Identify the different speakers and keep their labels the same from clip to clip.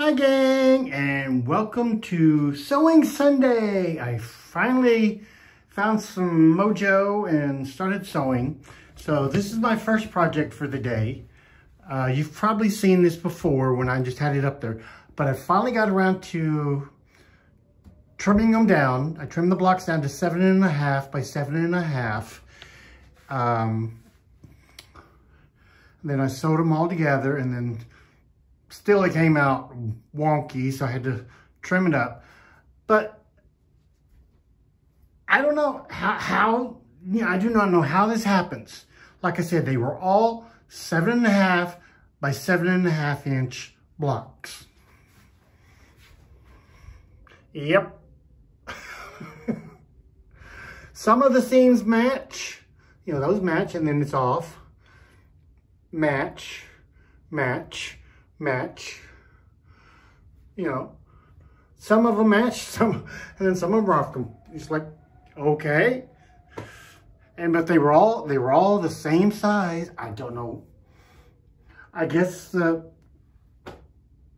Speaker 1: Hi gang and welcome to Sewing Sunday. I finally found some mojo and started sewing. So this is my first project for the day. Uh, you've probably seen this before when I just had it up there, but I finally got around to trimming them down. I trimmed the blocks down to seven and a half by seven and a half. Um, then I sewed them all together and then still it came out wonky, so I had to trim it up. But I don't know how, how you know, I do not know how this happens. Like I said, they were all seven and a half by seven and a half inch blocks. Yep. Some of the seams match, you know, those match and then it's off. Match, match, match. You know, some of them match, some, and then some of them are off. It's like, okay. And, but they were all, they were all the same size. I don't know. I guess the,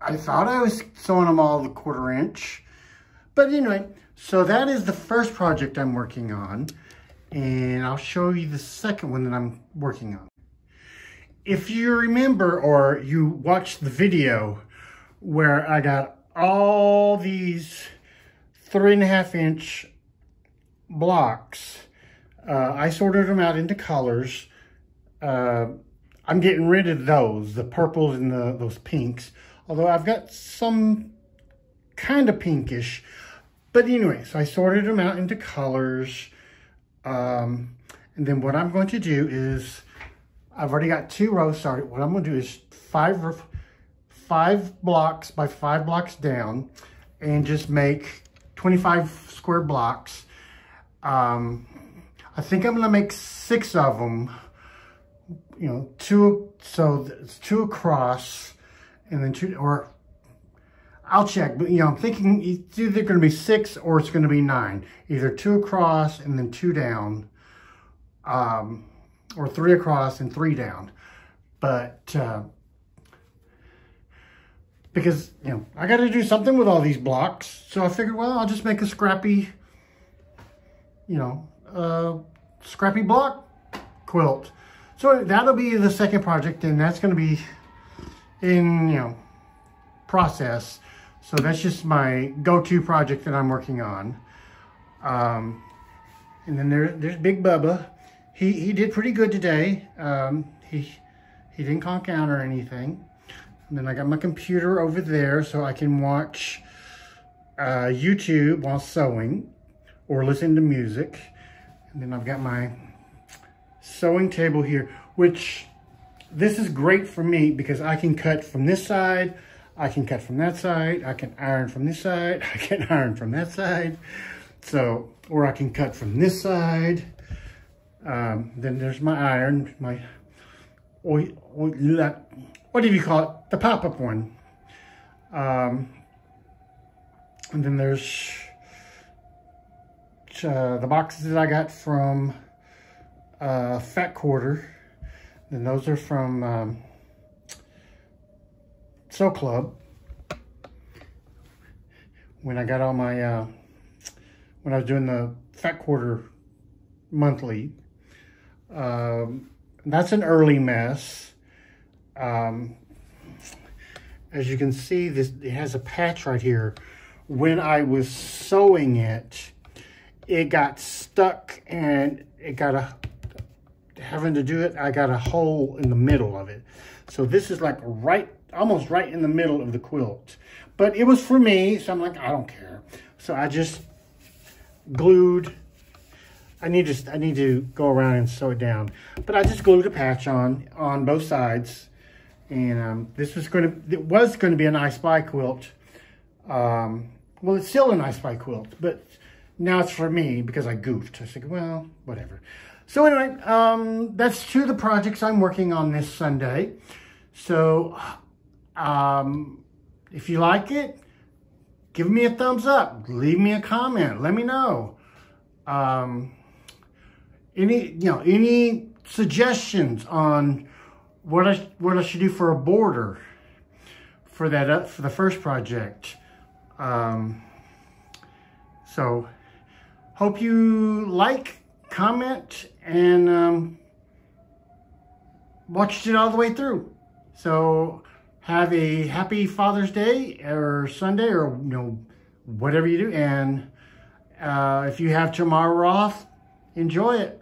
Speaker 1: I thought I was sewing them all the quarter inch. But anyway, so that is the first project I'm working on. And I'll show you the second one that I'm working on if you remember or you watched the video where I got all these three and a half inch blocks, uh, I sorted them out into colors. Uh, I'm getting rid of those, the purples and the, those pinks. Although I've got some kind of pinkish. But anyway, so I sorted them out into colors. Um, and then what I'm going to do is I've already got two rows started. What I'm going to do is five, five blocks by five blocks down and just make 25 square blocks. Um, I think I'm going to make six of them, you know, two, so it's two across and then two, or I'll check, but you know, I'm thinking it's either going to be six or it's going to be nine. Either two across and then two down. Um, or three across and three down. But, uh, because, you know, I got to do something with all these blocks. So I figured, well, I'll just make a scrappy, you know, uh, scrappy block quilt. So that'll be the second project and that's going to be in, you know, process. So that's just my go-to project that I'm working on. Um, and then there, there's Big Bubba he, he did pretty good today. Um, he, he didn't conk out or anything. And then I got my computer over there so I can watch uh, YouTube while sewing or listen to music. And then I've got my sewing table here, which this is great for me because I can cut from this side, I can cut from that side, I can iron from this side, I can iron from that side. So, or I can cut from this side, um, then there's my iron, my, oil, oil, what do you call it? The pop-up one. Um, and then there's uh, the boxes that I got from uh, Fat Quarter. Then those are from um, Sew Club. When I got all my, uh, when I was doing the Fat Quarter monthly, um, that's an early mess. Um, as you can see, this it has a patch right here. When I was sewing it, it got stuck and it got a, having to do it, I got a hole in the middle of it. So this is like right, almost right in the middle of the quilt. But it was for me, so I'm like, I don't care. So I just glued I need to I need to go around and sew it down. But I just glued a patch on on both sides, and um, this was going to it was going to be an I Spy quilt. Um, well, it's still an I Spy quilt, but now it's for me because I goofed. I said, well, whatever. So anyway, um, that's two of the projects I'm working on this Sunday. So um, if you like it, give me a thumbs up. Leave me a comment. Let me know. Um, any, you know, any suggestions on what I, what I should do for a border, for that uh, for the first project. Um, so hope you like, comment, and um, watched it all the way through. So have a happy Father's Day or Sunday or you know whatever you do. And uh, if you have tomorrow off, enjoy it.